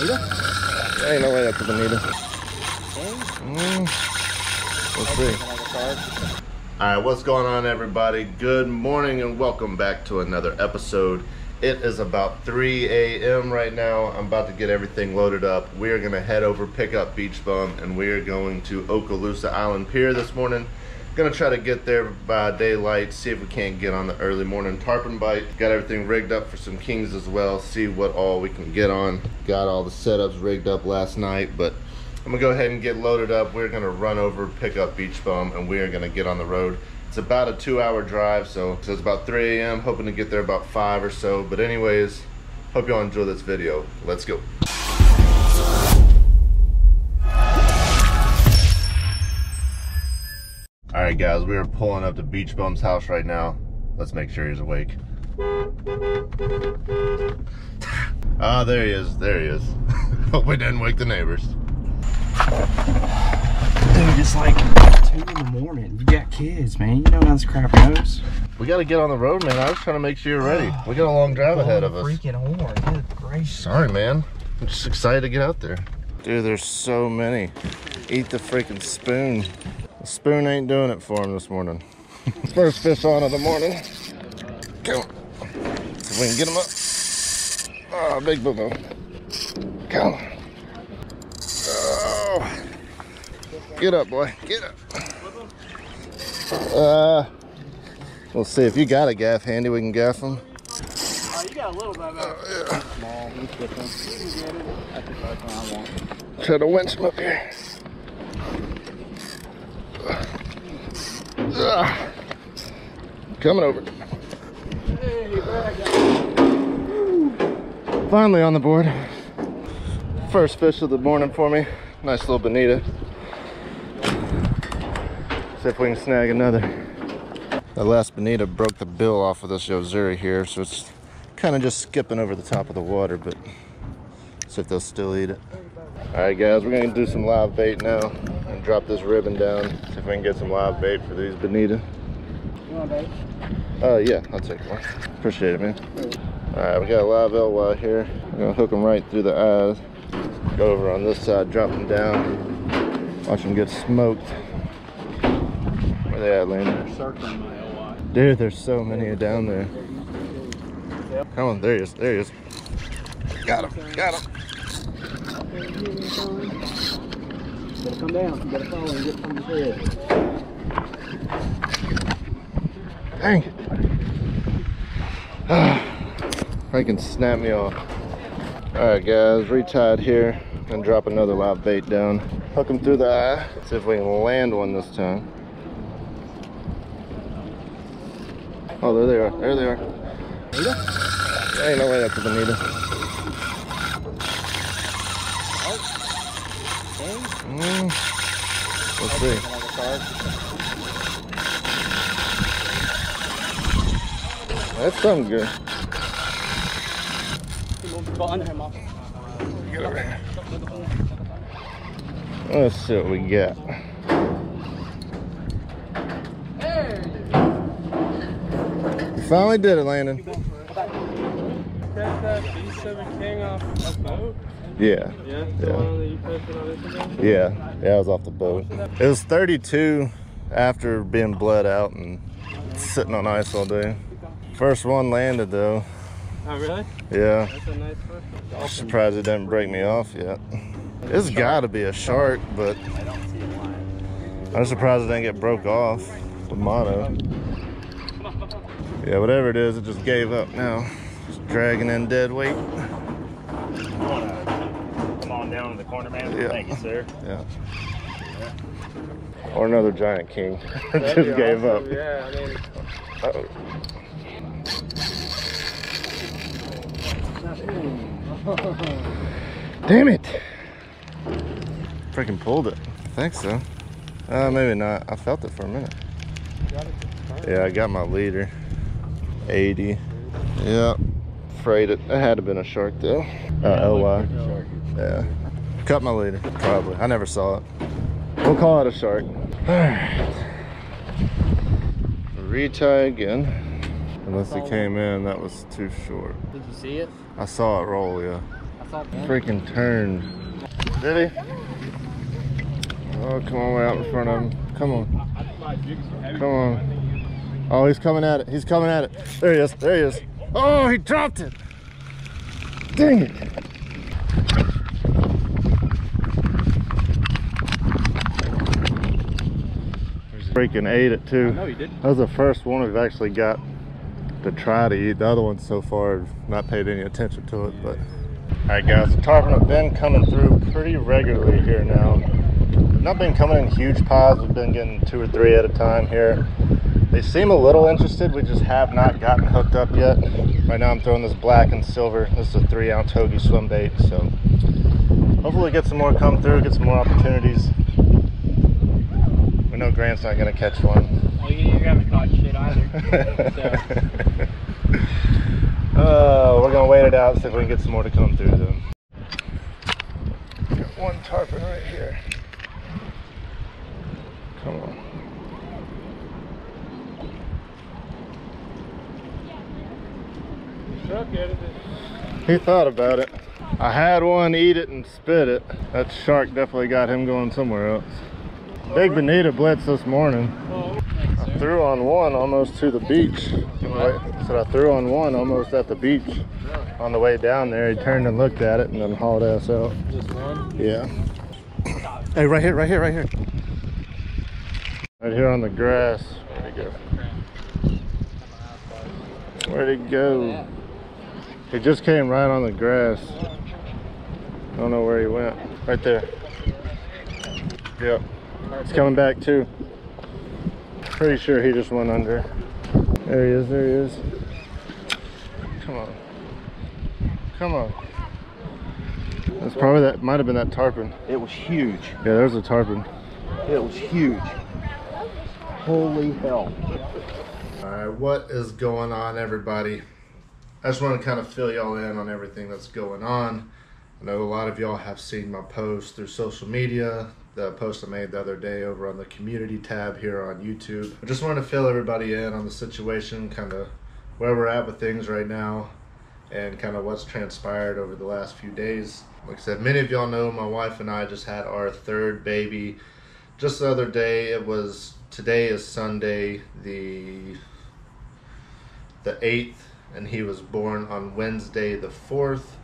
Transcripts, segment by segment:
Bonita? Ain't no way that's a Bonita. Mm. See. All right, what's going on, everybody? Good morning and welcome back to another episode. It is about 3 a.m. right now. I'm about to get everything loaded up. We are going to head over, pick up Beach Bum, and we are going to Okaloosa Island Pier this morning. Gonna try to get there by daylight, see if we can't get on the early morning tarpon bite. Got everything rigged up for some kings as well, see what all we can get on. Got all the setups rigged up last night, but I'm gonna go ahead and get loaded up. We're gonna run over, pick up Beach Bum, and we are gonna get on the road. It's about a two hour drive, so, so it's about 3 a.m. Hoping to get there about 5 or so. But anyways, hope y'all enjoy this video. Let's go. All right, guys, we are pulling up to Beach Bum's house right now. Let's make sure he's awake. Ah, there he is. There he is. Hope we didn't wake the neighbors. Dude, it's like 2 in the morning. You got kids, man. You know how this crap goes. We got to get on the road, man. I was trying to make sure you're ready. We got a long drive ahead of us. Freaking horn. Good gracious. Sorry, man. I'm just excited to get out there. Dude, there's so many. Eat the freaking spoon. The spoon ain't doing it for him this morning. First fish on of the morning. Come on. See if we can get him up. Oh, big boo boo. Come on. Oh. Get up, boy. Get up. Uh, we'll see if you got a gaff handy. We can gaff him. Oh, you got a little bit of Yeah. small. You can get it. That's the first one I want. Try to winch him up here. Coming over. Finally on the board. First fish of the morning for me. Nice little bonita. See if we can snag another. The last bonita broke the bill off of this Yo-Zuri here, so it's kind of just skipping over the top of the water, but see if they'll still eat it. All right, guys, we're gonna do some live bait now drop this ribbon down. See if we can get some live bait for these bonita. You want bait? Uh, yeah, I'll take one. Appreciate it, man. All right, we got a live LY here. We're gonna hook them right through the eyes. Go over on this side, drop them down. Watch them get smoked. Where they at, Landon? Circling my LY. Dude, there's so many down there. Come on, there he is, there he is. Got him, got him. Gotta come down. Gotta follow and get from the head. Dang it. Freaking snap me off. Alright guys, retied here and drop another live bait down. Hook him through the eye. See if we can land one this time. Oh, there they are. There they are. There Ain't no way that's a bonita. Mm. Let's see. That's something good. Get. Let's see what we got. You finally did it, Landon. Catch that B7 King off a boat? Yeah. Yeah, the Yeah. one that you on Yeah. Yeah, I was off the boat. It was 32 after being bled out and sitting on ice all day. First one landed though. Oh, really? Yeah. That's a nice fish. Surprised it didn't break me off yet. It's gotta be a shark, but I'm surprised it didn't get broke off with mono. Yeah, whatever it is, it just gave up now. Just dragging in dead weight. Come down to the corner, man. Yeah. Thank you, sir. Yeah. Or another giant king. just gave up. Yeah, I mean, Uh-oh. Damn it! Freaking pulled it. I think so. Uh, maybe not. I felt it for a minute. Yeah, I got my leader. 80. Yep. Afraid it. It had to been a shark though. Uh, LY. Yeah. Cut my leader. Probably. I never saw it. We'll call it a shark. Alright. Retie again. Unless he came in, that was too short. Did you see it? I saw it roll, yeah. I freaking turned. Did he? Oh, come on, we're out in front of him. Come on. Come on. Oh, he's coming at it. He's coming at it. There he is. There he is. Oh, he dropped it. Dang it. Freaking ate it too. No, he did. That was the first one we've actually got to try to eat. The other ones so far have not paid any attention to it, but. Alright guys, the tarpon have been coming through pretty regularly here now. They've not been coming in huge pods, we've been getting two or three at a time here. They seem a little interested, we just have not gotten hooked up yet. Right now I'm throwing this black and silver. This is a three ounce Hogy swim bait, so hopefully get some more come through, get some more opportunities. Know Brant's not gonna catch one. Well, you, you haven't caught shit either. uh, we're gonna wait it out, see if we can get some more to come through though. Got one tarpon right here. Come on. He thought about it. I had one eat it and spit it. That shark definitely got him going somewhere else. Big Bonita blitz this morning. I threw on one almost to the beach. I said I threw on one almost at the beach. On the way down there, he turned and looked at it and then hauled ass out. Just one. Yeah. Hey, right here, right here, right here. Right here on the grass. Where'd he go? Where'd he go? He just came right on the grass. I don't know where he went. Right there. Yep. He's coming back too. Pretty sure he just went under. There he is, there he is. Come on. Come on. That's probably that might have been that tarpon. it was huge. Yeah, there's a tarpon. It was huge. Holy hell. Alright, what is going on everybody? I just want to kind of fill y'all in on everything that's going on. I know a lot of y'all have seen my post through social media, the post I made the other day over on the community tab here on YouTube. I just wanted to fill everybody in on the situation, kind of where we're at with things right now, and kind of what's transpired over the last few days. Like I said, many of y'all know my wife and I just had our third baby just the other day. It was today is Sunday, the the 8th, and he was born on Wednesday, the 4th.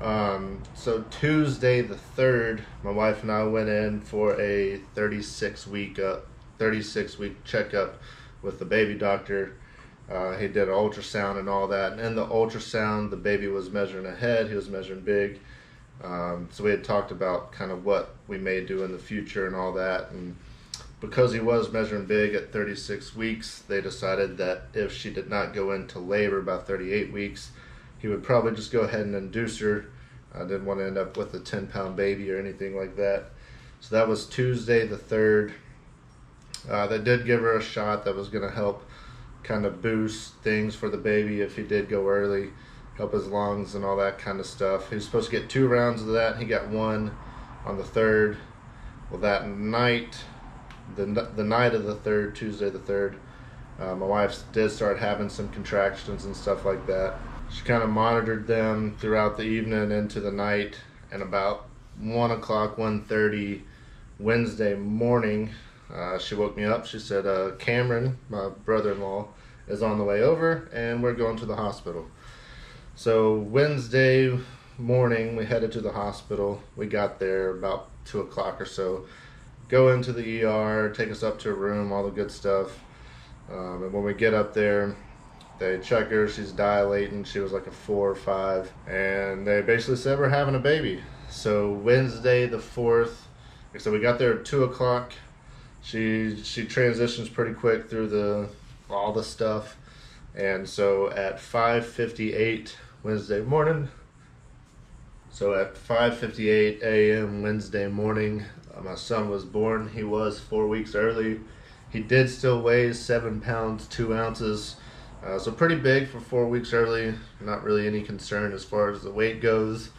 Um, so Tuesday, the 3rd, my wife and I went in for a 36 week uh, 36 week checkup with the baby doctor. Uh, he did an ultrasound and all that. And in the ultrasound, the baby was measuring a head. He was measuring big. Um, so we had talked about kind of what we may do in the future and all that. And because he was measuring big at 36 weeks, they decided that if she did not go into labor by 38 weeks, he would probably just go ahead and induce her. I didn't want to end up with a 10 pound baby or anything like that. So that was Tuesday the 3rd. Uh, they did give her a shot that was going to help kind of boost things for the baby if he did go early, help his lungs and all that kind of stuff. He was supposed to get two rounds of that. He got one on the 3rd. Well, that night, the, the night of the 3rd, Tuesday the 3rd, uh, my wife did start having some contractions and stuff like that. She kind of monitored them throughout the evening into the night, and about one o'clock, 1.30 Wednesday morning, uh, she woke me up. She said, uh, "Cameron, my brother-in-law, is on the way over, and we're going to the hospital." So Wednesday morning, we headed to the hospital. We got there about two o'clock or so. Go into the ER, take us up to a room, all the good stuff. Um, and when we get up there, they check her. She's dilating. She was like a four or five, and they basically said we're having a baby. So Wednesday the fourth. So we got there at two o'clock. She she transitions pretty quick through the all the stuff, and so at five fifty eight Wednesday morning. So at 5:58 a.m. Wednesday morning, uh, my son was born. He was four weeks early. He did still weigh seven pounds two ounces, uh, so pretty big for four weeks early. Not really any concern as far as the weight goes.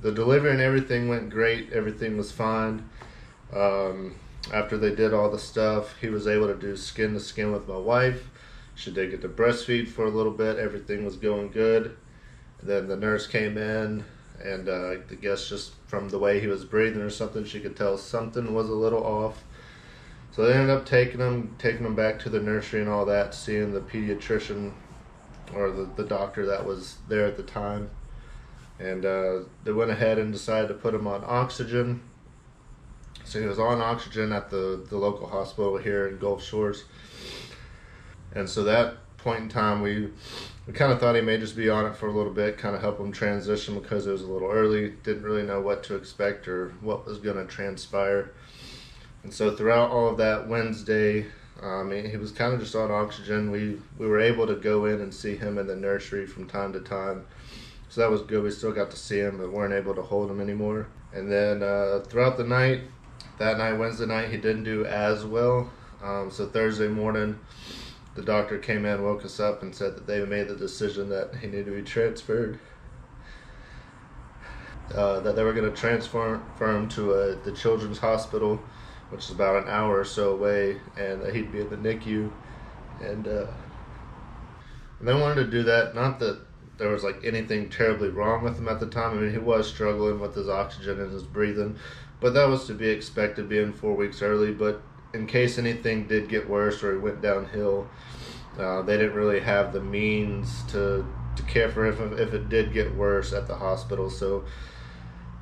The delivery and everything went great. Everything was fine. Um, after they did all the stuff, he was able to do skin to skin with my wife. She did get to breastfeed for a little bit. Everything was going good. then the nurse came in and uh, I guess just from the way he was breathing or something, she could tell something was a little off. So they ended up taking him, taking him back to the nursery and all that, seeing the pediatrician or the, the doctor that was there at the time. And uh, they went ahead and decided to put him on oxygen. So he was on oxygen at the, the local hospital here in Gulf Shores. And so that point in time, we we kind of thought he may just be on it for a little bit, kind of help him transition because it was a little early. Didn't really know what to expect or what was going to transpire. And so throughout all of that Wednesday, um, he was kind of just on oxygen. We we were able to go in and see him in the nursery from time to time, so that was good. We still got to see him, but weren't able to hold him anymore. And then uh, throughout the night, that night Wednesday night, he didn't do as well. Um, so Thursday morning, the doctor came in, woke us up, and said that they made the decision that he needed to be transferred. Uh, that they were going to transfer him to uh, the children's hospital which is about an hour or so away, and he'd be in the NICU. And, uh, and they wanted to do that. Not that there was like anything terribly wrong with him at the time. I mean, he was struggling with his oxygen and his breathing, but that was to be expected being four weeks early. But in case anything did get worse or he went downhill, uh, they didn't really have the means to to care for him if, if it did get worse at the hospital. So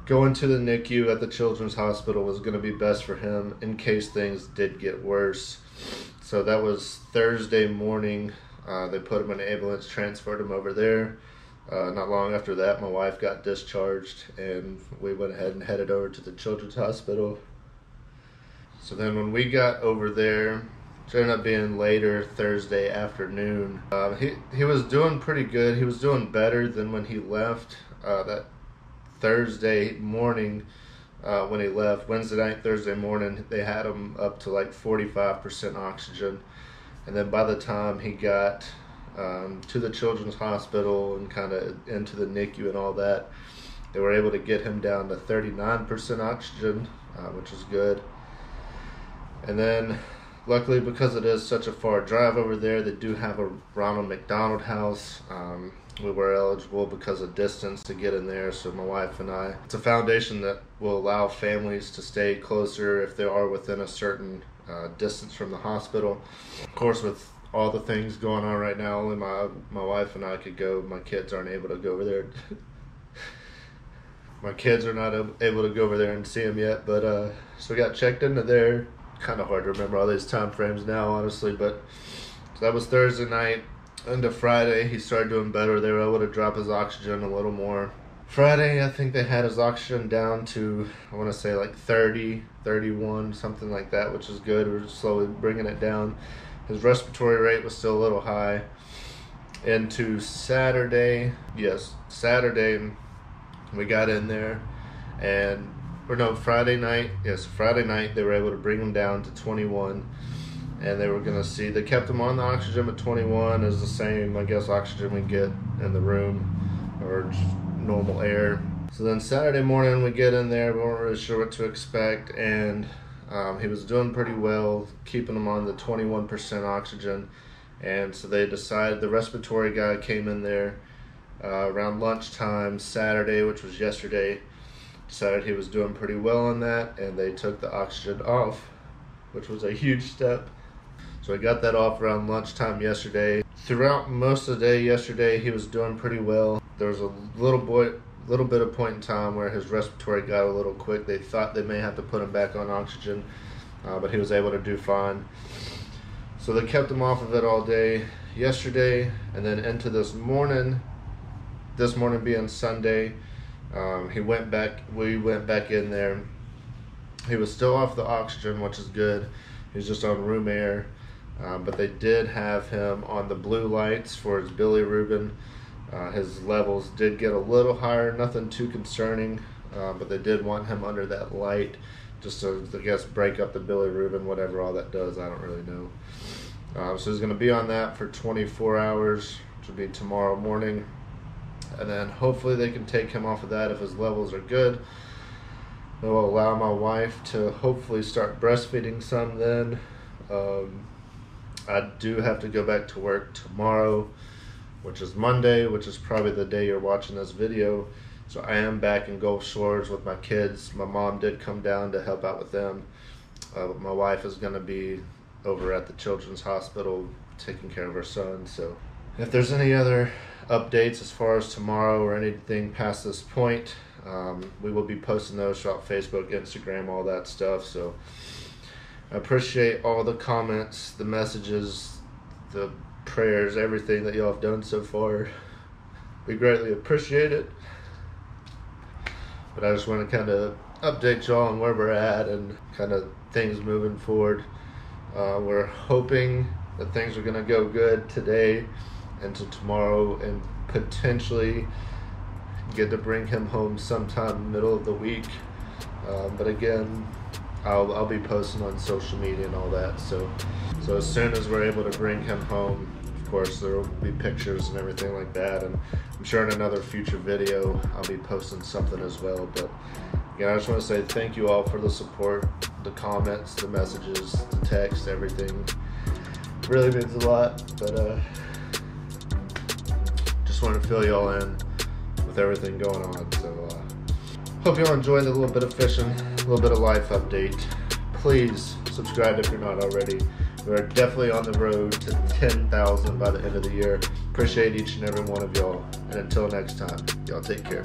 going to the NICU at the Children's Hospital was going to be best for him in case things did get worse. So that was Thursday morning. Uh, they put him in an ambulance, transferred him over there. Uh, not long after that, my wife got discharged, and we went ahead and headed over to the Children's Hospital. So then, when we got over there, it ended up being later Thursday afternoon. Uh, he he was doing pretty good. He was doing better than when he left. Uh, that Thursday morning uh, when he left. Wednesday night, Thursday morning, they had him up to like 45% oxygen. And then by the time he got um, to the children's hospital and kind of into the NICU and all that, they were able to get him down to 39% oxygen, uh, which is good. And then, luckily, because it is such a far drive over there, they do have a Ronald McDonald House. Um, we were eligible because of distance to get in there. So my wife and I, it's a foundation that will allow families to stay closer if they are within a certain uh, distance from the hospital. Of course, with all the things going on right now, only my my wife and I could go. My kids aren't able to go over there. my kids are not able to go over there and see them yet, but uh, so we got checked into there. Kind of hard to remember all these time frames now, honestly, but so that was Thursday night into Friday, he started doing better. They were able to drop his oxygen a little more. Friday, I think they had his oxygen down to, I want to say like 30, 31, something like that, which is good. We're slowly bringing it down. His respiratory rate was still a little high. Into Saturday, yes, Saturday, we got in there, and, or no, Friday night, yes, Friday night, they were able to bring him down to 21 and they were going to see they kept him on the oxygen at 21 is the same i guess oxygen we get in the room or normal air. So then saturday morning we get in there we weren't really sure what to expect and um, he was doing pretty well keeping him on the 21% oxygen. And so they decided the respiratory guy came in there uh, around lunchtime saturday which was yesterday decided he was doing pretty well on that and they took the oxygen off which was a huge step so I got that off around lunchtime yesterday. Throughout most of the day yesterday, he was doing pretty well. There was a little boy, little bit of point in time where his respiratory got a little quick. They thought they may have to put him back on oxygen, uh, but he was able to do fine. So they kept him off of it all day yesterday, and then into this morning. This morning being Sunday, um, he went back. We went back in there. He was still off the oxygen, which is good. He's just on room air. Um, but they did have him on the blue lights for his bilirubin. Uh, his levels did get a little higher, nothing too concerning, uh, but they did want him under that light just to, I guess, break up the bilirubin, whatever all that does, I don't really know. Uh, so he's going to be on that for 24 hours, which will be tomorrow morning. And then hopefully they can take him off of that if his levels are good. It will allow my wife to hopefully start breastfeeding some then. Um, I do have to go back to work tomorrow, which is Monday, which is probably the day you're watching this video. So I am back in Gulf Shores with my kids. My mom did come down to help out with them. Uh, my wife is going to be over at the Children's Hospital taking care of her son. So if there's any other updates as far as tomorrow or anything past this point, um, we will be posting those throughout Facebook, Instagram, all that stuff. So I appreciate all the comments, the messages, the prayers, everything that y'all have done so far. We greatly appreciate it. But I just want to kind of update y'all on where we're at and kind of things moving forward. Uh, we're hoping that things are going to go good today into tomorrow and potentially get to bring him home sometime middle of the week. Um, but again, I'll, I'll be posting on social media and all that. So, so as soon as we're able to bring him home, of course, there will be pictures and everything like that. And I'm sure in another future video, I'll be posting something as well. But again, I just want to say thank you all for the support, the comments, the messages, the text, everything. Really means a lot. But uh, just want to fill y'all in with everything going on. So uh, hope y'all enjoyed a little bit of fishing, little bit of life update. Please subscribe if you're not already. We're definitely on the road to 10,000 by the end of the year. Appreciate each and every one of y'all. And until next time, y'all take care.